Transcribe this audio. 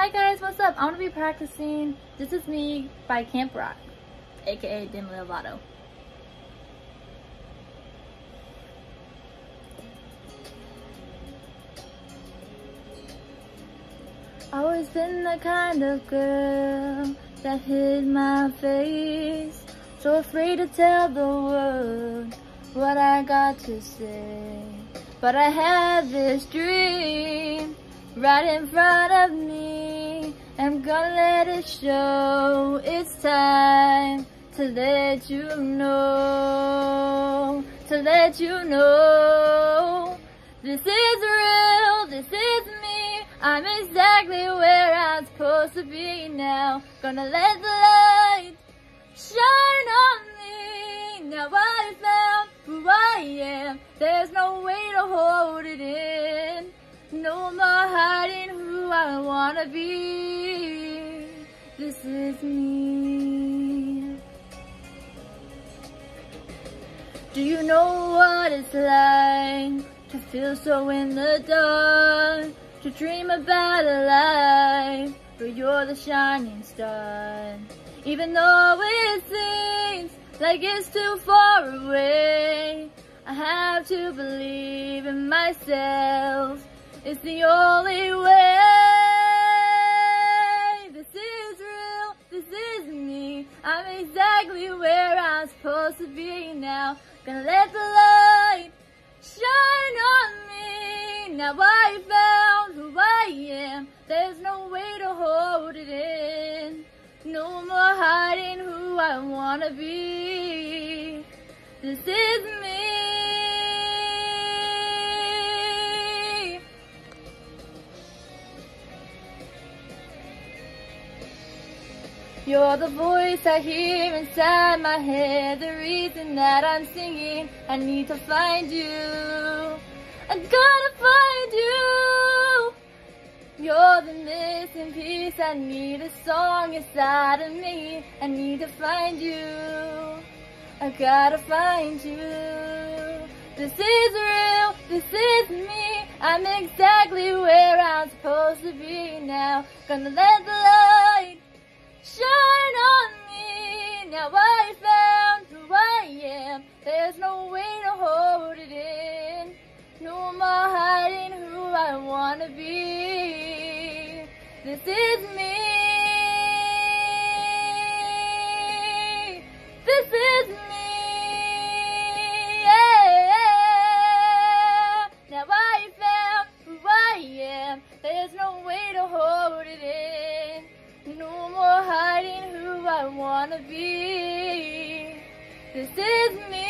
Hi guys, what's up? I'm gonna be practicing This Is Me by Camp Rock, aka Demi Lovato. Always been the kind of girl that hid my face. So afraid to tell the world what I got to say. But I had this dream right in front of me. I'm gonna let it show. It's time to let you know. To let you know. This is real. This is me. I'm exactly where I'm supposed to be now. Gonna let the light shine on me. Now I found who I am. There's no way I wanna be. This is me. Do you know what it's like to feel so in the dark? To dream about a life where you're the shining star. Even though it seems like it's too far away, I have to believe in myself. It's the only way. Supposed to be now. Gonna let the light shine on me. Now I found who I am. There's no way to hold it in. No more hiding who I wanna be. This is me. You're the voice I hear inside my head, the reason that I'm singing. I need to find you. I gotta find you. You're the missing piece. I need a song inside of me. I need to find you. I gotta find you. This is real. This is me. I'm exactly where I'm supposed to be now. Gonna let the light shine on me. Now I found who I am. There's no way to hold it in. No more hiding who I wanna be. This is me. wanna be. This is me.